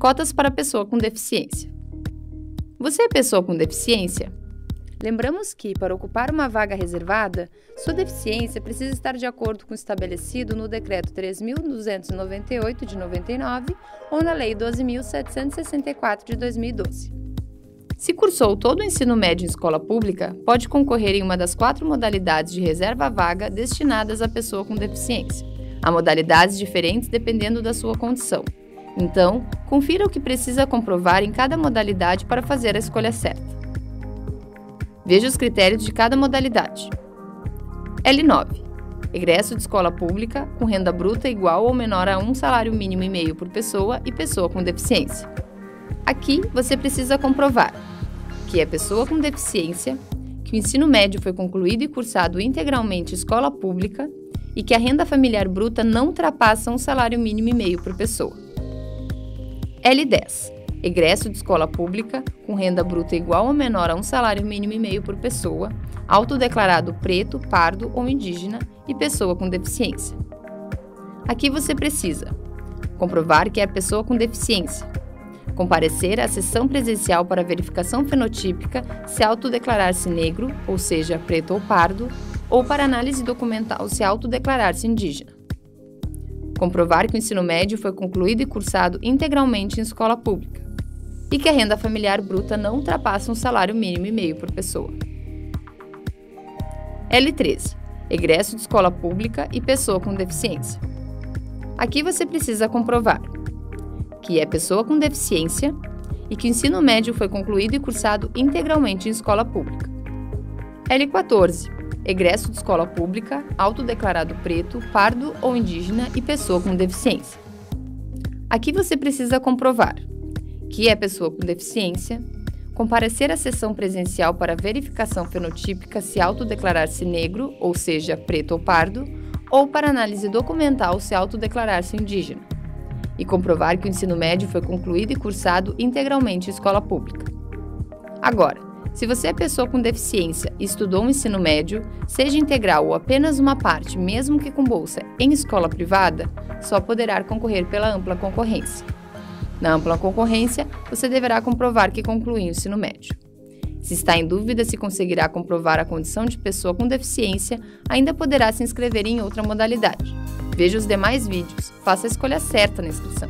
Cotas para pessoa com deficiência. Você é pessoa com deficiência? Lembramos que, para ocupar uma vaga reservada, sua deficiência precisa estar de acordo com o estabelecido no Decreto 3.298 de 99 ou na Lei 12.764 de 2012. Se cursou todo o ensino médio em escola pública, pode concorrer em uma das quatro modalidades de reserva vaga destinadas à pessoa com deficiência. Há modalidades diferentes dependendo da sua condição. Então, confira o que precisa comprovar em cada modalidade para fazer a escolha certa. Veja os critérios de cada modalidade. L9. Egresso de escola pública com renda bruta igual ou menor a um salário mínimo e meio por pessoa e pessoa com deficiência. Aqui você precisa comprovar que é pessoa com deficiência, que o ensino médio foi concluído e cursado integralmente escola pública e que a renda familiar bruta não ultrapassa um salário mínimo e meio por pessoa. L10 egresso de escola pública, com renda bruta igual ou menor a um salário mínimo e meio por pessoa, autodeclarado preto, pardo ou indígena e pessoa com deficiência. Aqui você precisa comprovar que é pessoa com deficiência, comparecer à sessão presencial para verificação fenotípica se autodeclarar-se negro, ou seja, preto ou pardo, ou para análise documental se autodeclarar-se indígena. Comprovar que o ensino médio foi concluído e cursado integralmente em escola pública e que a renda familiar bruta não ultrapassa um salário mínimo e meio por pessoa. L13. Egresso de escola pública e pessoa com deficiência. Aqui você precisa comprovar que é pessoa com deficiência e que o ensino médio foi concluído e cursado integralmente em escola pública. L14. Egresso de escola pública, autodeclarado preto, pardo ou indígena e pessoa com deficiência. Aqui você precisa comprovar que é pessoa com deficiência, comparecer à sessão presencial para verificação fenotípica se autodeclarar-se negro, ou seja, preto ou pardo, ou para análise documental se autodeclarar-se indígena, e comprovar que o ensino médio foi concluído e cursado integralmente em escola pública. Agora, se você é pessoa com deficiência e estudou um ensino médio, seja integral ou apenas uma parte, mesmo que com bolsa, em escola privada, só poderá concorrer pela ampla concorrência. Na ampla concorrência, você deverá comprovar que concluiu o ensino médio. Se está em dúvida se conseguirá comprovar a condição de pessoa com deficiência, ainda poderá se inscrever em outra modalidade. Veja os demais vídeos, faça a escolha certa na inscrição.